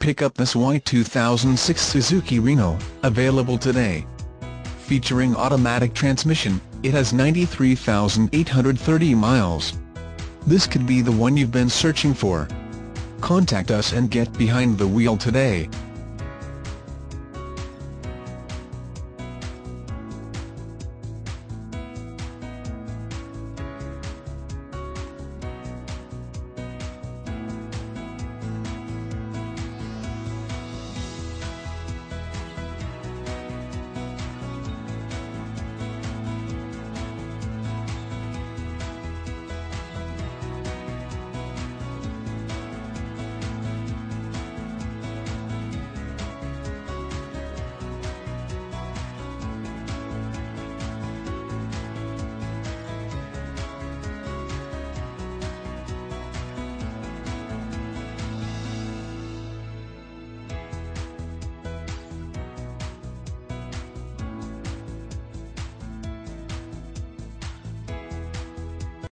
Pick up this white 2006 Suzuki Reno, available today. Featuring automatic transmission, it has 93,830 miles. This could be the one you've been searching for. Contact us and get behind the wheel today.